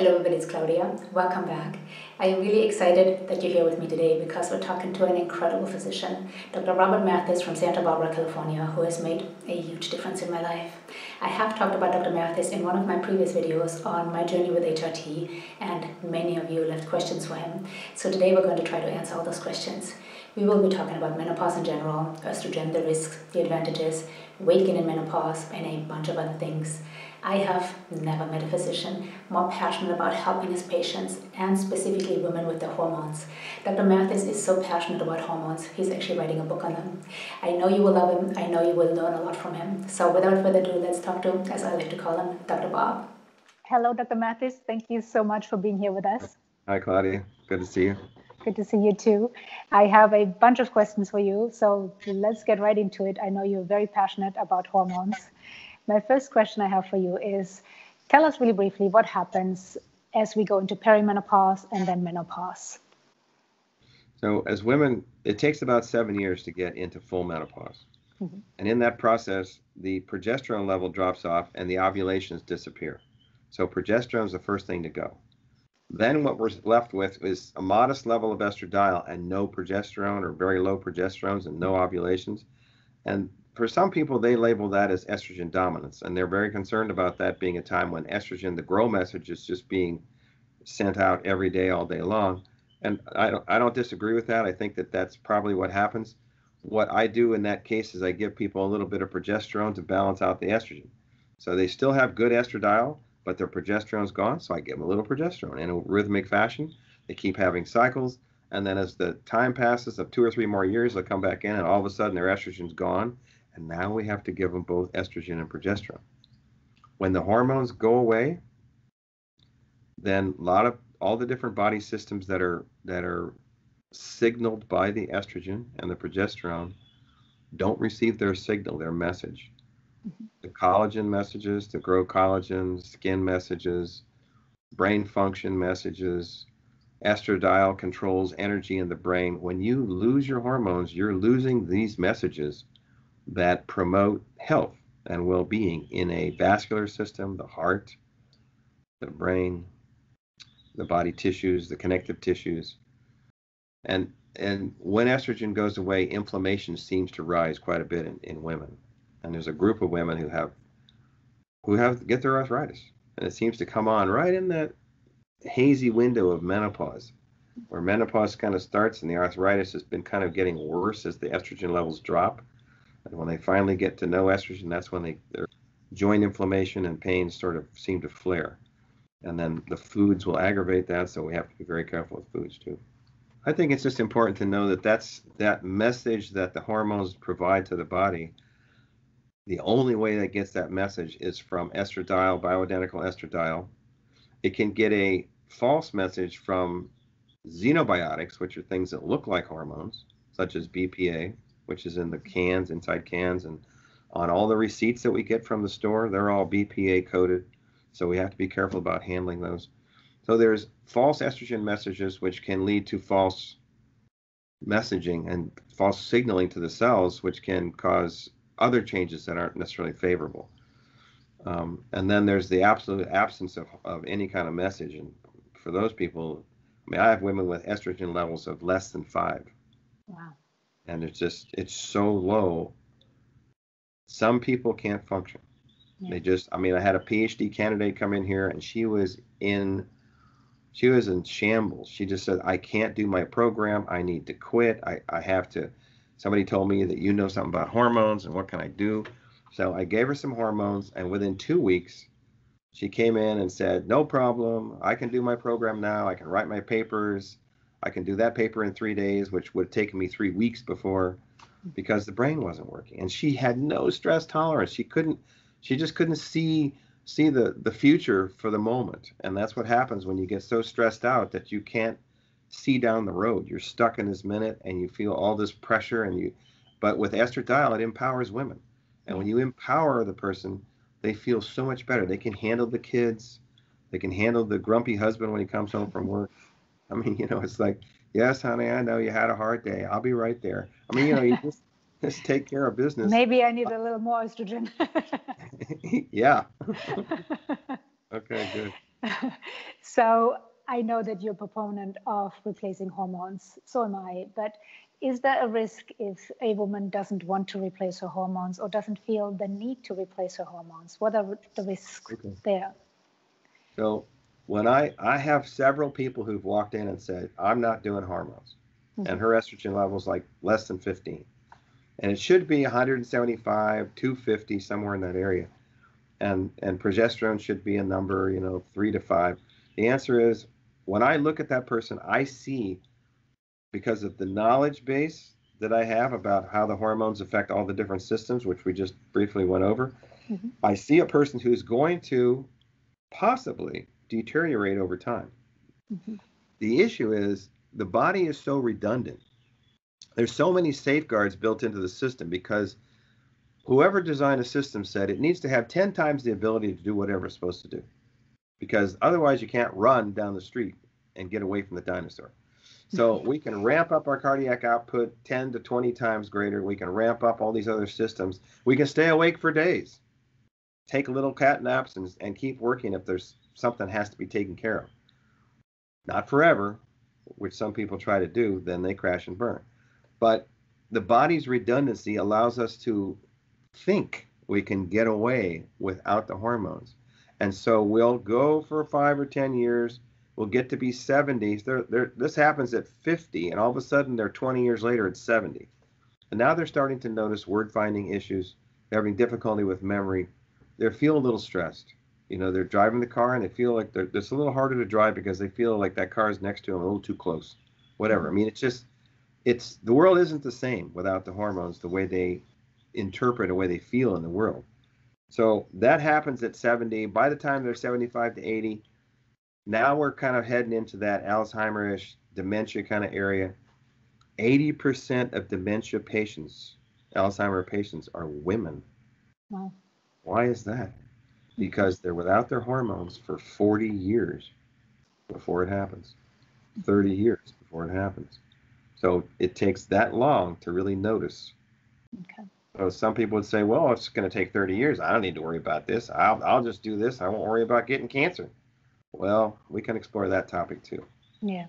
Hello, everybody, it's Claudia. Welcome back. I am really excited that you're here with me today because we're talking to an incredible physician, Dr. Robert Mathis from Santa Barbara, California, who has made a huge difference in my life. I have talked about Dr. Mathis in one of my previous videos on my journey with HRT, and many of you left questions for him. So today we're going to try to answer all those questions. We will be talking about menopause in general, estrogen, the risks, the advantages, weight gain in menopause, and a bunch of other things. I have never met a physician more passionate about helping his patients and specifically women with their hormones. Dr. Mathis is so passionate about hormones, he's actually writing a book on them. I know you will love him, I know you will learn a lot from him. So without further ado, let's talk to, as I like to call him, Dr. Bob. Hello, Dr. Mathis. Thank you so much for being here with us. Hi, Claudia. Good to see you. Good to see you too. I have a bunch of questions for you, so let's get right into it. I know you're very passionate about hormones. My first question I have for you is tell us really briefly what happens as we go into perimenopause and then menopause. So, as women, it takes about seven years to get into full menopause. Mm-hmm. And in that process, the progesterone level drops off and the ovulations disappear. So, progesterone is the first thing to go. Then, what we're left with is a modest level of estradiol and no progesterone or very low progesterones and no ovulations. And for some people, they label that as estrogen dominance, and they're very concerned about that being a time when estrogen, the grow message, is just being sent out every day, all day long. And I don't, I don't disagree with that. I think that that's probably what happens. What I do in that case is I give people a little bit of progesterone to balance out the estrogen. So they still have good estradiol, but their progesterone's gone. So I give them a little progesterone in a rhythmic fashion. They keep having cycles. And then as the time passes of two or three more years, they'll come back in and all of a sudden their estrogen's gone and now we have to give them both estrogen and progesterone. When the hormones go away, then a lot of all the different body systems that are that are signaled by the estrogen and the progesterone don't receive their signal, their message. Mm-hmm. The collagen messages, the grow collagen, skin messages, brain function messages, estradiol controls energy in the brain. When you lose your hormones, you're losing these messages that promote health and well being in a vascular system, the heart, the brain, the body tissues, the connective tissues. And, and when estrogen goes away, inflammation seems to rise quite a bit in, in women. And there's a group of women who have who have get their arthritis. And it seems to come on right in that hazy window of menopause, where menopause kind of starts and the arthritis has been kind of getting worse as the estrogen levels drop. And when they finally get to no estrogen, that's when they, their joint inflammation and pain sort of seem to flare. And then the foods will aggravate that, so we have to be very careful with foods too. I think it's just important to know that that's that message that the hormones provide to the body. The only way that gets that message is from estradiol, bioidentical estradiol. It can get a false message from xenobiotics, which are things that look like hormones, such as BPA, which is in the cans, inside cans, and on all the receipts that we get from the store, they're all BPA coded. So we have to be careful about handling those. So there's false estrogen messages, which can lead to false messaging and false signaling to the cells, which can cause other changes that aren't necessarily favorable. Um, and then there's the absolute absence of, of any kind of message. And for those people, I mean, I have women with estrogen levels of less than five. Wow and it's just it's so low. Some people can't function. Yeah. they just i mean i had a phd candidate come in here and she was in she was in shambles. She just said i can't do my program. I need to quit. I, I have to somebody told me that you know something about hormones and what can i do? So i gave her some hormones and within two weeks she came in and said no problem. I can do my program now. I can write my papers I can do that paper in three days, which would have taken me three weeks before because the brain wasn't working. And she had no stress tolerance. She couldn't, she just couldn't see see the the future for the moment. And that's what happens when you get so stressed out that you can't see down the road. You're stuck in this minute and you feel all this pressure and you but with estradiol it empowers women. And when you empower the person, they feel so much better. They can handle the kids. They can handle the grumpy husband when he comes home from work. I mean, you know, it's like, yes, honey, I know you had a hard day. I'll be right there. I mean, you know, you just just take care of business. Maybe I need a little more estrogen. yeah. okay, good. so I know that you're a proponent of replacing hormones. So am I. But is there a risk if a woman doesn't want to replace her hormones or doesn't feel the need to replace her hormones? What are the risks okay. there? So when I I have several people who've walked in and said I'm not doing hormones, mm-hmm. and her estrogen level is like less than 15, and it should be 175, 250 somewhere in that area, and and progesterone should be a number you know three to five. The answer is when I look at that person, I see because of the knowledge base that I have about how the hormones affect all the different systems, which we just briefly went over, mm-hmm. I see a person who's going to possibly deteriorate over time. Mm-hmm. The issue is the body is so redundant. There's so many safeguards built into the system because whoever designed a system said it needs to have 10 times the ability to do whatever it's supposed to do. Because otherwise, you can't run down the street and get away from the dinosaur. So we can ramp up our cardiac output 10 to 20 times greater. We can ramp up all these other systems. We can stay awake for days, take little cat naps, and, and keep working if there's something has to be taken care of. Not forever, which some people try to do, then they crash and burn. But the body's redundancy allows us to think we can get away without the hormones. And so we'll go for five or 10 years We'll get to be 70. They're, they're, this happens at 50, and all of a sudden they're 20 years later at 70. And now they're starting to notice word finding issues, they're having difficulty with memory. They feel a little stressed. You know, they're driving the car and they feel like they're, it's a little harder to drive because they feel like that car is next to them a little too close. Whatever. Mm-hmm. I mean, it's just, it's the world isn't the same without the hormones, the way they interpret, the way they feel in the world. So that happens at 70. By the time they're 75 to 80, now we're kind of heading into that Alzheimer's dementia kind of area. 80% of dementia patients, Alzheimer patients, are women. Wow. Why is that? Because they're without their hormones for 40 years before it happens, 30 years before it happens. So it takes that long to really notice. Okay. So some people would say, well, it's going to take 30 years. I don't need to worry about this. I'll, I'll just do this. I won't worry about getting cancer. Well, we can explore that topic too. Yeah.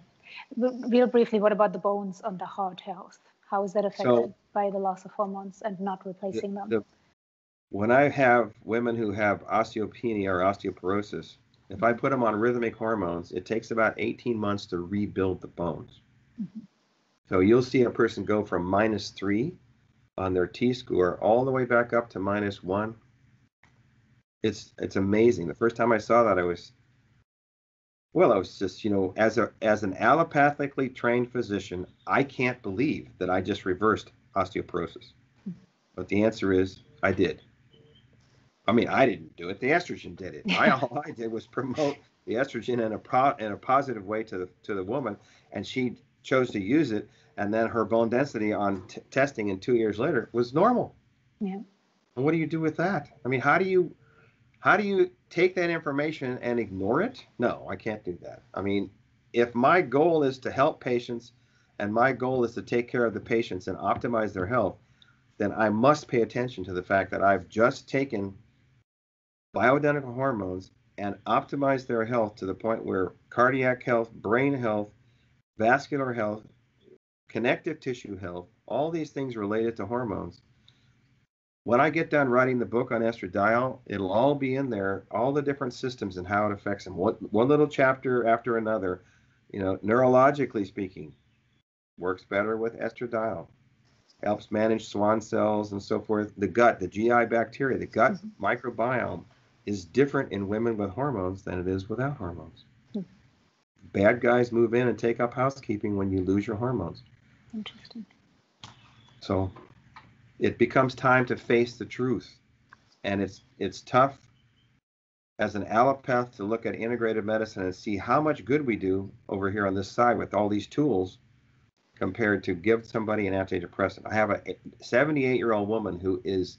Real briefly, what about the bones and the heart health? How is that affected so, by the loss of hormones and not replacing the, them? The, when I have women who have osteopenia or osteoporosis, if I put them on rhythmic hormones, it takes about 18 months to rebuild the bones. Mm-hmm. So you'll see a person go from minus three on their T score all the way back up to minus one. It's it's amazing. The first time I saw that, I was well, I was just, you know, as a as an allopathically trained physician, I can't believe that I just reversed osteoporosis. But the answer is I did. I mean, I didn't do it. The estrogen did it. I all I did was promote the estrogen in a pro, in a positive way to the to the woman, and she chose to use it. And then her bone density on t- testing, in two years later, was normal. Yeah. And what do you do with that? I mean, how do you how do you take that information and ignore it? No, I can't do that. I mean, if my goal is to help patients and my goal is to take care of the patients and optimize their health, then I must pay attention to the fact that I've just taken bioidentical hormones and optimize their health to the point where cardiac health, brain health, vascular health, connective tissue health, all these things related to hormones when I get done writing the book on estradiol, it'll all be in there, all the different systems and how it affects them. One, one little chapter after another, you know, neurologically speaking, works better with estradiol, helps manage Schwann cells and so forth. The gut, the GI bacteria, the gut mm-hmm. microbiome is different in women with hormones than it is without hormones. Mm-hmm. Bad guys move in and take up housekeeping when you lose your hormones. Interesting. So it becomes time to face the truth. And it's it's tough as an allopath to look at integrated medicine and see how much good we do over here on this side with all these tools compared to give somebody an antidepressant. I have a 78 year old woman who is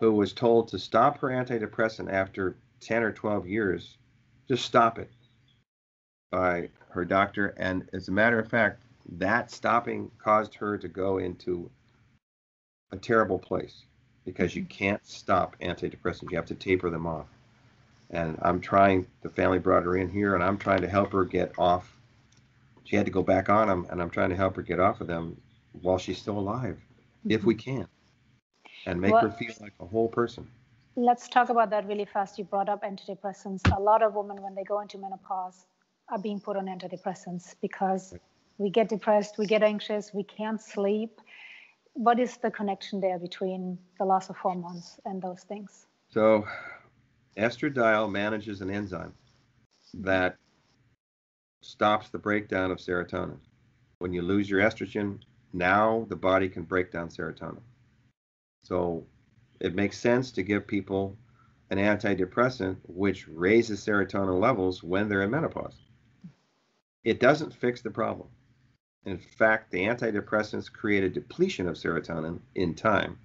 who was told to stop her antidepressant after 10 or 12 years. Just stop it by her doctor. And as a matter of fact, that stopping caused her to go into a terrible place because you can't stop antidepressants. You have to taper them off. And I'm trying, the family brought her in here, and I'm trying to help her get off. She had to go back on them, and I'm trying to help her get off of them while she's still alive, mm-hmm. if we can, and make well, her feel like a whole person. Let's talk about that really fast. You brought up antidepressants. A lot of women, when they go into menopause, are being put on antidepressants because we get depressed, we get anxious, we can't sleep. What is the connection there between the loss of hormones and those things? So, estradiol manages an enzyme that stops the breakdown of serotonin. When you lose your estrogen, now the body can break down serotonin. So, it makes sense to give people an antidepressant which raises serotonin levels when they're in menopause. It doesn't fix the problem. In fact, the antidepressants create a depletion of serotonin in time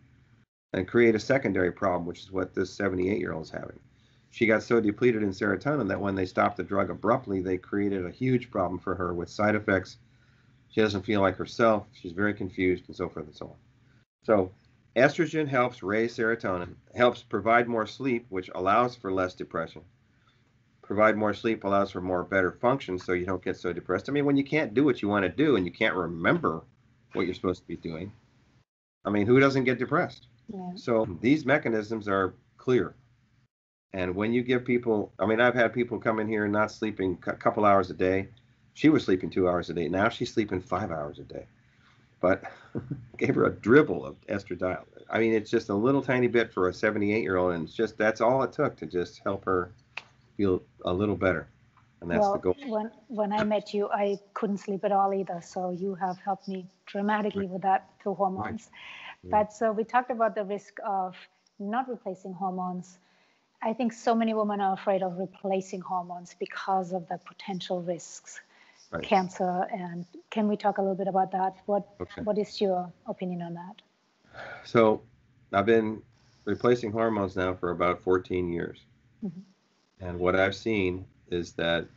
and create a secondary problem, which is what this 78 year old is having. She got so depleted in serotonin that when they stopped the drug abruptly, they created a huge problem for her with side effects. She doesn't feel like herself. She's very confused and so forth and so on. So, estrogen helps raise serotonin, helps provide more sleep, which allows for less depression provide more sleep allows for more better function so you don't get so depressed. I mean, when you can't do what you want to do and you can't remember what you're supposed to be doing, I mean, who doesn't get depressed? Yeah. So these mechanisms are clear. And when you give people, I mean, I've had people come in here not sleeping a couple hours a day. She was sleeping two hours a day. Now she's sleeping five hours a day. But gave her a dribble of estradiol. I mean, it's just a little tiny bit for a 78 year old, and it's just that's all it took to just help her feel a little better. And that's well, the goal. When, when I met you, I couldn't sleep at all either. So you have helped me dramatically with that through hormones. Right. But so we talked about the risk of not replacing hormones. I think so many women are afraid of replacing hormones because of the potential risks, right. cancer. And can we talk a little bit about that? What okay. What is your opinion on that? So I've been replacing hormones now for about 14 years. Mm-hmm. And what I've seen is that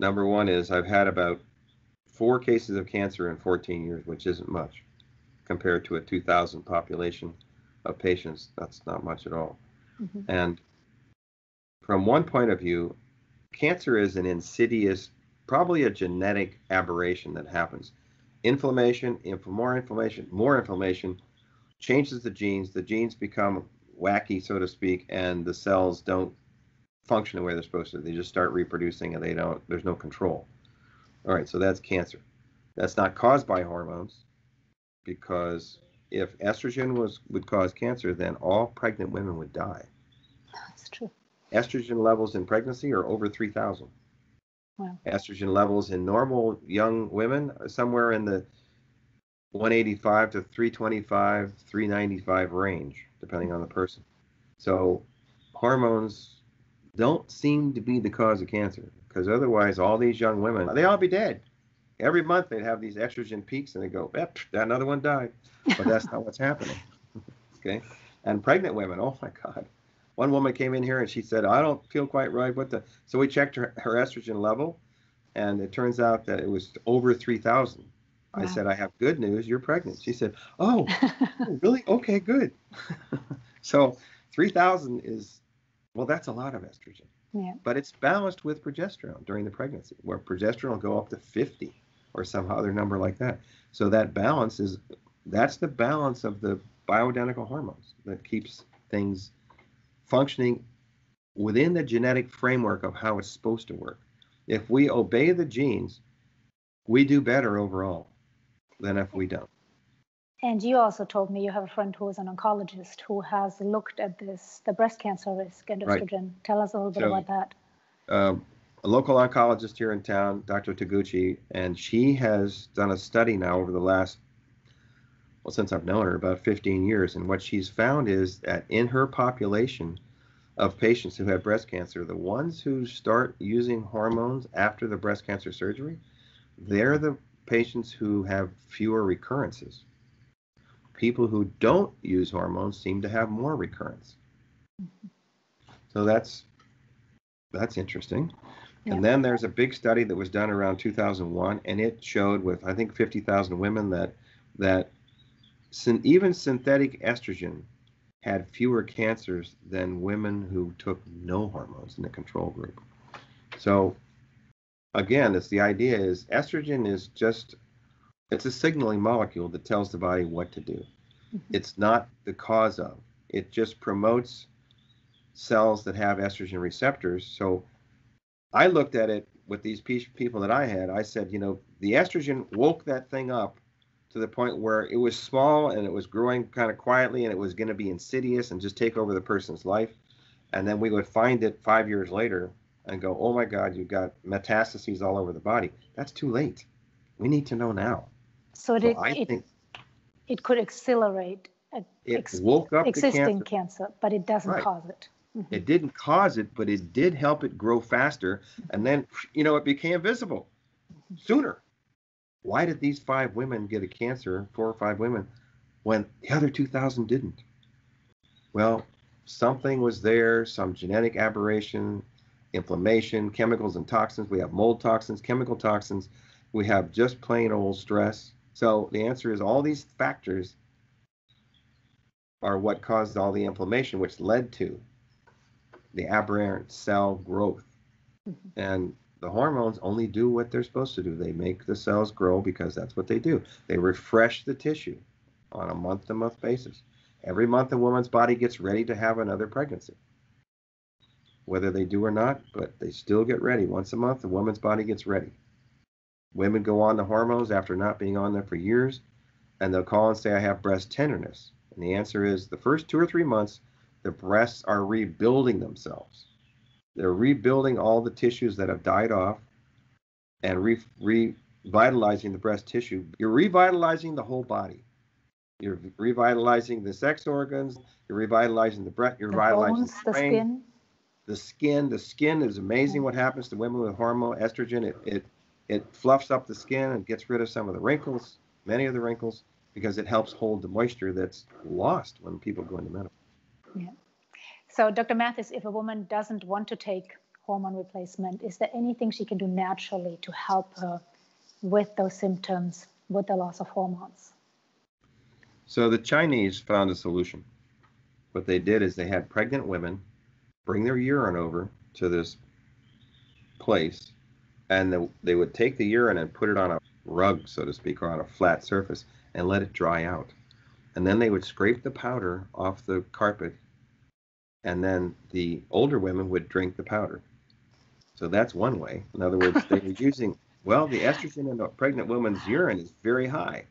number one is I've had about four cases of cancer in 14 years, which isn't much compared to a 2,000 population of patients. That's not much at all. Mm-hmm. And from one point of view, cancer is an insidious, probably a genetic aberration that happens. Inflammation, inf- more inflammation, more inflammation changes the genes. The genes become wacky, so to speak, and the cells don't function the way they're supposed to. They just start reproducing and they don't, there's no control. All right, so that's cancer. That's not caused by hormones because if estrogen was would cause cancer, then all pregnant women would die. That's true. Estrogen levels in pregnancy are over 3,000. Wow. Estrogen levels in normal young women are somewhere in the 185 to 325, 395 range depending on the person. So hormones don't seem to be the cause of cancer because otherwise all these young women they all be dead. Every month they'd have these estrogen peaks and they go, yep, that another one died. But that's not what's happening. okay. And pregnant women, oh my God. One woman came in here and she said, I don't feel quite right. What the so we checked her, her estrogen level and it turns out that it was over 3000 I said, I have good news. You're pregnant. She said, Oh, oh really? Okay, good. so 3,000 is, well, that's a lot of estrogen. Yeah. But it's balanced with progesterone during the pregnancy, where progesterone will go up to 50 or some other number like that. So that balance is, that's the balance of the bioidentical hormones that keeps things functioning within the genetic framework of how it's supposed to work. If we obey the genes, we do better overall than if we don't. And you also told me you have a friend who is an oncologist who has looked at this, the breast cancer risk and estrogen. Right. Tell us a little bit so, about that. Um, a local oncologist here in town, Dr. Taguchi, and she has done a study now over the last, well, since I've known her, about 15 years. And what she's found is that in her population of patients who have breast cancer, the ones who start using hormones after the breast cancer surgery, they're the patients who have fewer recurrences. People who don't use hormones seem to have more recurrence. So that's that's interesting. Yeah. And then there's a big study that was done around 2001, and it showed with I think 50,000 women that that even synthetic estrogen had fewer cancers than women who took no hormones in the control group. So again, it's the idea is estrogen is just it's a signaling molecule that tells the body what to do. Mm-hmm. It's not the cause of. It just promotes cells that have estrogen receptors. So I looked at it with these people that I had. I said, you know, the estrogen woke that thing up to the point where it was small and it was growing kind of quietly and it was going to be insidious and just take over the person's life. And then we would find it five years later and go, oh my God, you've got metastases all over the body. That's too late. We need to know now. So, so it, I it, think it could accelerate it ex- woke up existing cancer. cancer. but it doesn't right. cause it. Mm-hmm. It didn't cause it, but it did help it grow faster. And then, you know, it became visible mm-hmm. sooner. Why did these five women get a cancer, four or five women, when the other 2,000 didn't? Well, something was there, some genetic aberration, inflammation, chemicals and toxins. We have mold toxins, chemical toxins. We have just plain old stress. So the answer is all these factors are what caused all the inflammation, which led to the aberrant cell growth. Mm-hmm. And the hormones only do what they're supposed to do. They make the cells grow because that's what they do. They refresh the tissue on a month to month basis. Every month, a woman's body gets ready to have another pregnancy. Whether they do or not, but they still get ready. Once a month, the woman's body gets ready. Women go on the hormones after not being on them for years, and they'll call and say, I have breast tenderness. And the answer is the first two or three months, the breasts are rebuilding themselves. They're rebuilding all the tissues that have died off and re- revitalizing the breast tissue. You're revitalizing the whole body. You're revitalizing the sex organs. You're revitalizing the breast. You're the revitalizing bones, the, brain, the skin. The skin. The skin is amazing. What happens to women with hormone estrogen? It it it fluffs up the skin and gets rid of some of the wrinkles, many of the wrinkles, because it helps hold the moisture that's lost when people go into menopause. Yeah. So, Dr. Mathis, if a woman doesn't want to take hormone replacement, is there anything she can do naturally to help her with those symptoms, with the loss of hormones? So, the Chinese found a solution. What they did is they had pregnant women bring their urine over to this place, and the, they would take the urine and put it on a rug, so to speak, or on a flat surface, and let it dry out. And then they would scrape the powder off the carpet and then the older women would drink the powder. So that's one way. In other words, they were using, well, the estrogen in a pregnant woman's urine is very high.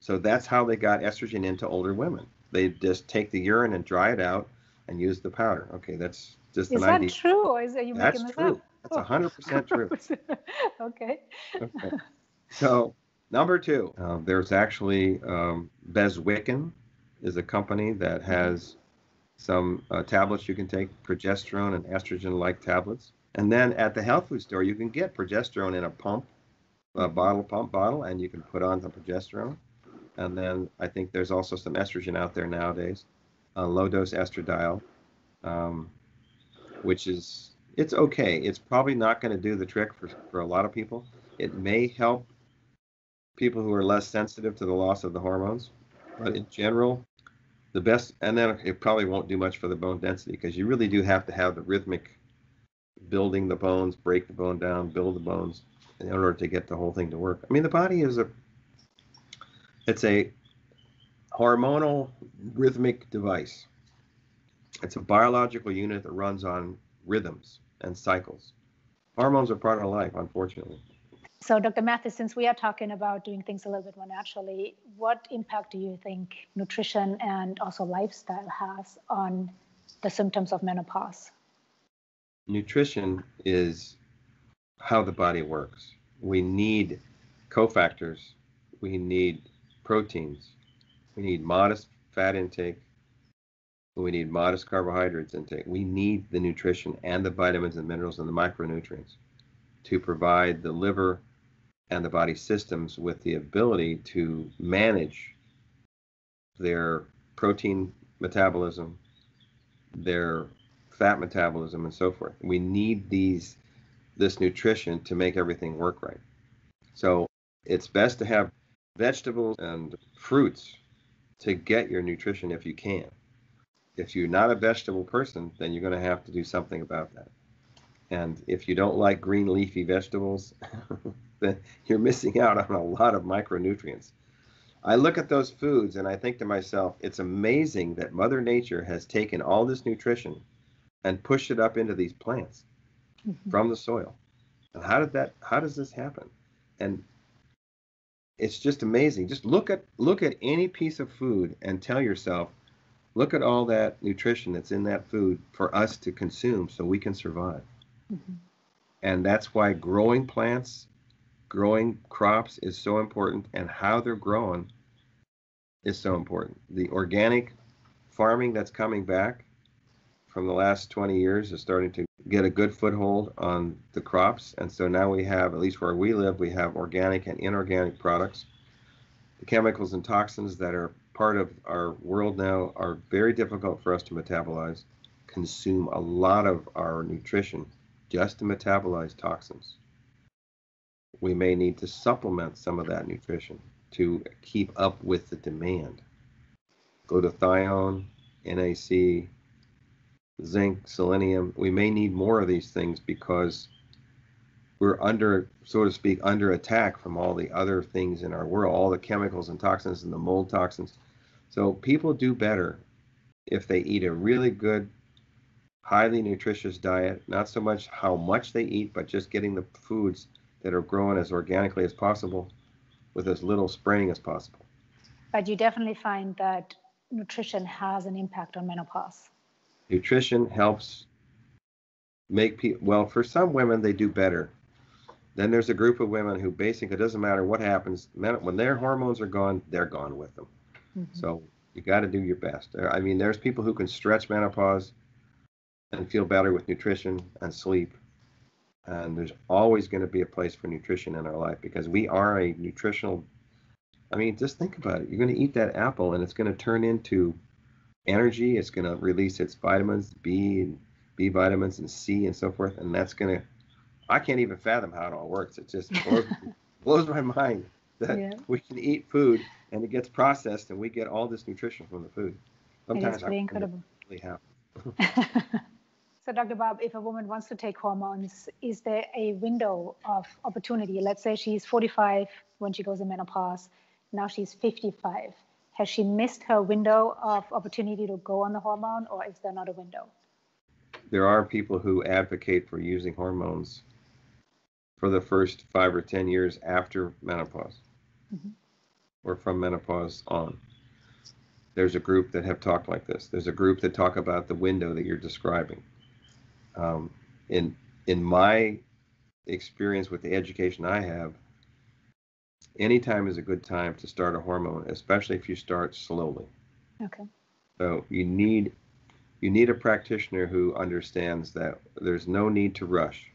So that's how they got estrogen into older women. They just take the urine and dry it out and use the powder. Okay, that's just is an that idea. true, or is that you that's making true. That's hundred percent true. okay. okay. So number two, uh, there's actually um, is a company that has some uh, tablets you can take, progesterone and estrogen-like tablets. And then at the health food store, you can get progesterone in a pump, a bottle pump bottle, and you can put on some progesterone. And then I think there's also some estrogen out there nowadays, uh, low dose estradiol, um, which is it's okay. It's probably not going to do the trick for, for a lot of people. It may help people who are less sensitive to the loss of the hormones, but in general, the best, and then it probably won't do much for the bone density because you really do have to have the rhythmic building the bones, break the bone down, build the bones in order to get the whole thing to work. I mean, the body is a, it's a hormonal rhythmic device. It's a biological unit that runs on rhythms and cycles. Hormones are part of life, unfortunately. So, Dr. Mathis, since we are talking about doing things a little bit more naturally, what impact do you think nutrition and also lifestyle has on the symptoms of menopause? Nutrition is how the body works. We need cofactors, we need proteins, we need modest fat intake, we need modest carbohydrates intake. We need the nutrition and the vitamins and minerals and the micronutrients to provide the liver and the body systems with the ability to manage their protein metabolism, their fat metabolism, and so forth. We need these this nutrition to make everything work right. So it's best to have vegetables and fruits to get your nutrition if you can. if you're not a vegetable person, then you're going to have to do something about that. And if you don't like green leafy vegetables, then you're missing out on a lot of micronutrients. I look at those foods and I think to myself, it's amazing that Mother Nature has taken all this nutrition and pushed it up into these plants mm-hmm. from the soil. And how did that how does this happen? And it's just amazing. Just look at look at any piece of food and tell yourself, look at all that nutrition that's in that food for us to consume so we can survive. Mm-hmm. And that's why growing plants, growing crops is so important, and how they're grown is so important. The organic farming that's coming back from the last 20 years is starting to get a good foothold on the crops. And so now we have, at least where we live, we have organic and inorganic products. The chemicals and toxins that are part of our world now are very difficult for us to metabolize, consume a lot of our nutrition just to metabolize toxins. We may need to supplement some of that nutrition to keep up with the demand. Glutathione, NAC, zinc, selenium. We may need more of these things because we're under, so to speak, under attack from all the other things in our world, all the chemicals and toxins and the mold toxins. So people do better if they eat a really good, highly nutritious diet, not so much how much they eat, but just getting the foods that are grown as organically as possible with as little spraying as possible. But you definitely find that nutrition has an impact on menopause. Nutrition helps make people well for some women they do better. Then there's a group of women who basically it doesn't matter what happens when their hormones are gone they're gone with them. Mm-hmm. so you got to do your best. I mean there's people who can stretch menopause and feel better with nutrition and sleep and there's always going to be a place for nutrition in our life because we are a nutritional i mean just think about it you're going to eat that apple and it's going to turn into energy. It's going to release its vitamins, B and B vitamins and C and so forth, and that's going to. I can't even fathom how it all works. It just blows, blows my mind that yeah. we can eat food and it gets processed and we get all this nutrition from the food. Sometimes it is pretty I incredible. Really so, Dr. Bob, if a woman wants to take hormones, is there a window of opportunity? Let's say she's 45 when she goes in menopause. Now she's 55 has she missed her window of opportunity to go on the hormone, or is there not a window? There are people who advocate for using hormones for the first five or 10 years after menopause mm-hmm. or from menopause on. There's a group that have talked like this. There's a group that talk about the window that you're describing. Um, in in my experience with the education I have, anytime is a good time to start a hormone, especially if you start slowly. Okay. So you need you need a practitioner who understands that there's no need to rush.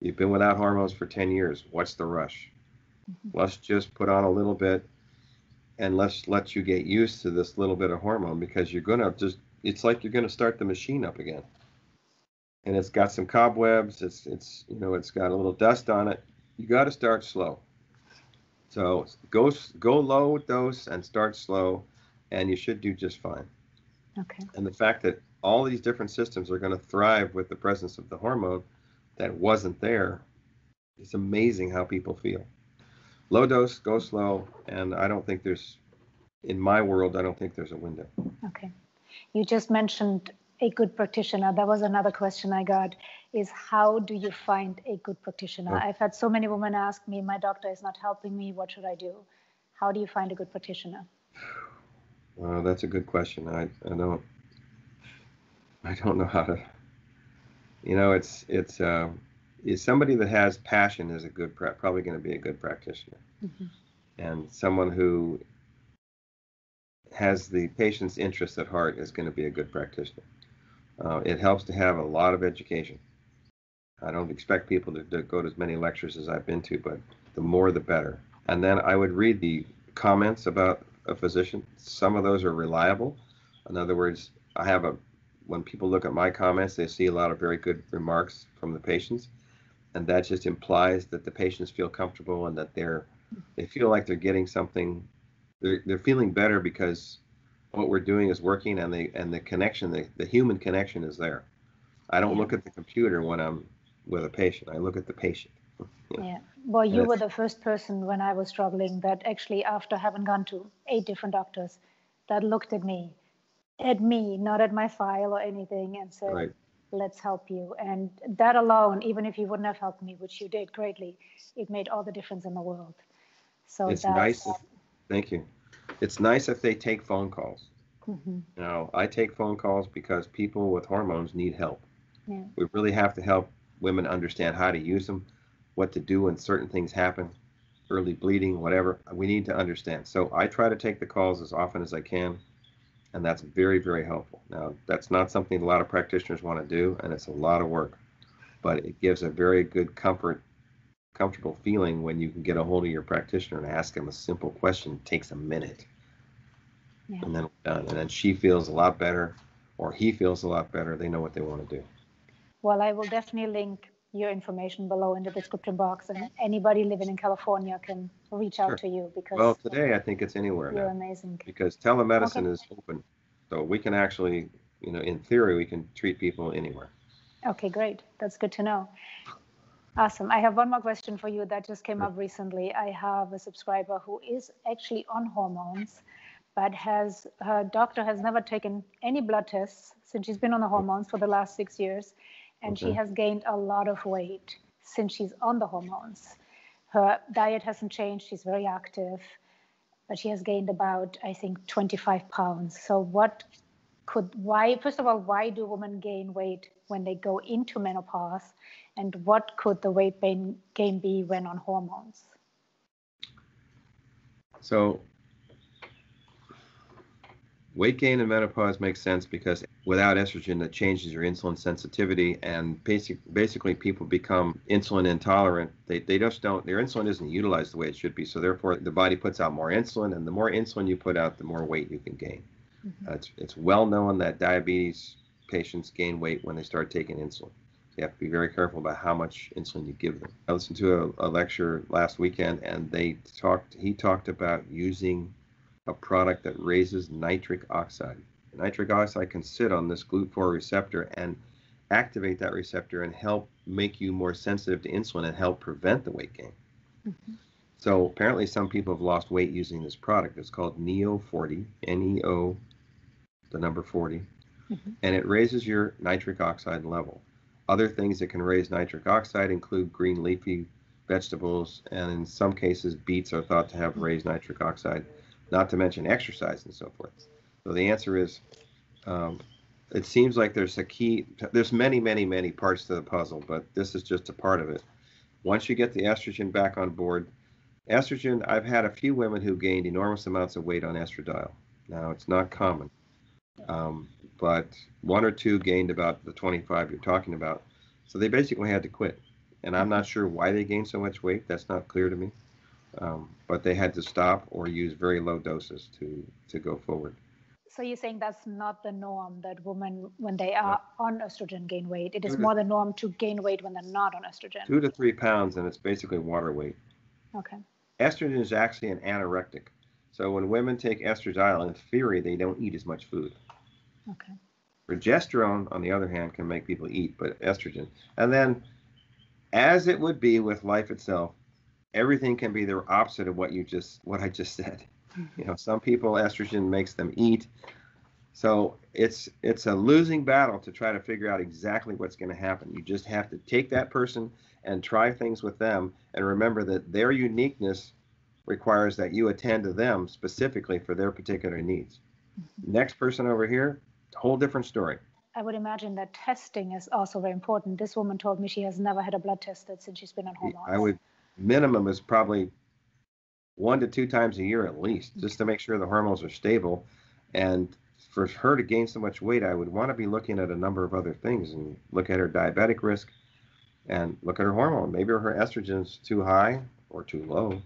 You've been without hormones for 10 years. What's the rush? Mm-hmm. Let's just put on a little bit and let's let you get used to this little bit of hormone because you're going to just it's like you're going to start the machine up again. And it's got some cobwebs, it's it's you know, it's got a little dust on it. You got to start slow. So go go low with those and start slow, and you should do just fine. Okay. And the fact that all these different systems are going to thrive with the presence of the hormone that wasn't there, it's amazing how people feel. Low dose, go slow, and I don't think there's, in my world, I don't think there's a window. Okay. You just mentioned a good practitioner. That was another question I got is how do you find a good practitioner? I've had so many women ask me, my doctor is not helping me. What should I do? How do you find a good practitioner? Well, that's a good question. I, I don't I don't know how to you know it's it's uh, is somebody that has passion is a good probably going to be a good practitioner mm-hmm. and someone who has the patient's interest at heart is going to be a good practitioner uh, it helps to have a lot of education. I don't expect people to, to, go to as many lectures as I've been to, but the more the better. And then I would read the comments about a physician. Some of those are reliable. In other words, I have a when people look at my comments, they see a lot of very good remarks from the patients, and that just implies that the patients feel comfortable and that they're they feel like they're getting something. They're they're feeling better because what we're doing is working and the and the connection the, the human connection is there. I don't look at the computer when i'm with a patient. I look at the patient. Yeah. Well you were the first person when i was struggling that actually after having gone to eight different doctors that looked at me at me not at my file or anything and said right. let's help you. And that alone even if you wouldn't have helped me which you did greatly it made all the difference in the world. So it's nice if, thank you it's nice if they take phone calls. Mm-hmm. You know, I take phone calls because people with hormones need help. Yeah. We really have to help women understand how to use them, what to do when certain things happen, early bleeding, whatever. We need to understand. So I try to take the calls as often as I can, and that's very, very helpful. Now, that's not something a lot of practitioners want to do, and it's a lot of work, but it gives a very good comfort comfortable feeling when you can get a hold of your practitioner and ask them a simple question. It takes a minute. Yeah. And then we're done. And then she feels a lot better or he feels a lot better. They know what they want to do. Well, I will definitely link your information below in the description box and anybody living in California can reach out sure. to you because Well, today I think it's anywhere you're now. amazing. Because telemedicine okay. is open. So we can actually, you know, in theory we can treat people anywhere. Okay, great. That's good to know. Awesome. I have one more question for you that just came up recently. I have a subscriber who is actually on hormones, but has her doctor has never taken any blood tests since she's been on the hormones for the last six years, and okay. she has gained a lot of weight since she's on the hormones. Her diet hasn't changed. She's very active, but she has gained about I think 25 pounds. So what could why first of all why do women gain weight when they go into menopause and what could the weight gain be when on hormones so weight gain in menopause makes sense because without estrogen it changes your insulin sensitivity and basic, basically people become insulin intolerant they, they just don't their insulin isn't utilized the way it should be so therefore the body puts out more insulin and the more insulin you put out the more weight you can gain Mm-hmm. Uh, it's, it's well known that diabetes patients gain weight when they start taking insulin. You have to be very careful about how much insulin you give them. I listened to a, a lecture last weekend, and they talked. He talked about using a product that raises nitric oxide. Nitric oxide can sit on this GLUT4 receptor and activate that receptor and help make you more sensitive to insulin and help prevent the weight gain. Mm-hmm. So apparently, some people have lost weight using this product. It's called Neo 40, N E O the number 40, mm-hmm. and it raises your nitric oxide level. Other things that can raise nitric oxide include green leafy vegetables, and in some cases, beets are thought to have raised nitric oxide, not to mention exercise and so forth. So the answer is um, it seems like there's a key, there's many, many, many parts to the puzzle, but this is just a part of it. Once you get the estrogen back on board, estrogen, I've had a few women who gained enormous amounts of weight on estradiol. Now, it's not common. Um, but one or two gained about the 25 you're talking about. So they basically had to quit. And I'm not sure why they gained so much weight. That's not clear to me. Um, but they had to stop or use very low doses to, to go forward. So you're saying that's not the norm that women, when they are yeah. on estrogen, gain weight. It is two more to, the norm to gain weight when they're not on estrogen. Two to three pounds, and it's basically water weight. Okay. Estrogen is actually an anorectic. So when women take estradiol, in theory, they don't eat as much food. Okay. Progesterone, on the other hand, can make people eat, but estrogen. And then, as it would be with life itself, everything can be the opposite of what you just what I just said. Mm-hmm. You know, some people estrogen makes them eat. So it's it's a losing battle to try to figure out exactly what's going to happen. You just have to take that person and try things with them and remember that their uniqueness requires that you attend to them specifically for their particular needs. Mm-hmm. Next person over here, whole different story. I would imagine that testing is also very important. This woman told me she has never had a blood tested since she's been on hormones. I would minimum is probably one to two times a year at least, just to make sure the hormones are stable. And for her to gain so much weight, I would want to be looking at a number of other things and look at her diabetic risk and look at her hormone. Maybe her estrogen's too high or too low.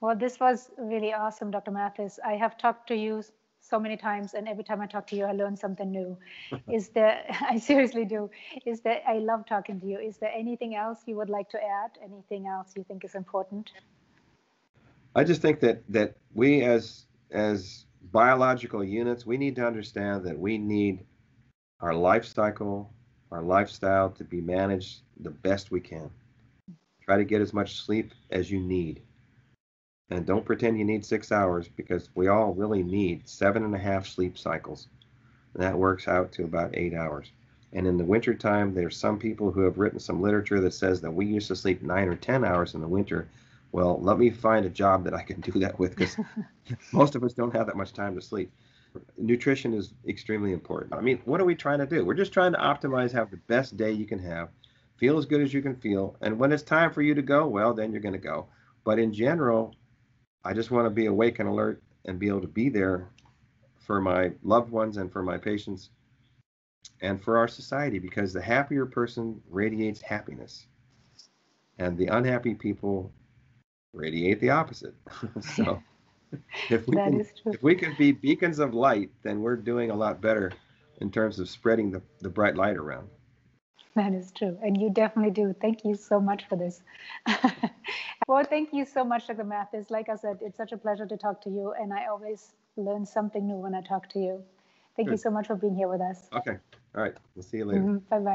Well, this was really awesome, Dr. Mathis. I have talked to you so many times and every time i talk to you i learn something new. Is there i seriously do. Is there i love talking to you. Is there anything else you would like to add? Anything else you think is important? I just think that that we as as biological units, we need to understand that we need our life cycle, our lifestyle to be managed the best we can. Try to get as much sleep as you need. And don't pretend you need six hours because we all really need seven and a half sleep cycles. And that works out to about eight hours. And in the wintertime, there's some people who have written some literature that says that we used to sleep nine or 10 hours in the winter. Well, let me find a job that I can do that with because most of us don't have that much time to sleep. Nutrition is extremely important. I mean, what are we trying to do? We're just trying to optimize, have the best day you can have, feel as good as you can feel. And when it's time for you to go, well, then you're going to go. But in general, I just want to be awake and alert and be able to be there for my loved ones and for my patients and for our society because the happier person radiates happiness and the unhappy people radiate the opposite. so if we can, if we can be beacons of light, then we're doing a lot better in terms of spreading the, the bright light around. That is true. And you definitely do. Thank you so much for this. well, thank you so much, Dr. Mathis. Like I said, it's such a pleasure to talk to you. And I always learn something new when I talk to you. Thank Good. you so much for being here with us. Okay. All right. We'll see you later. Mm-hmm. Bye bye.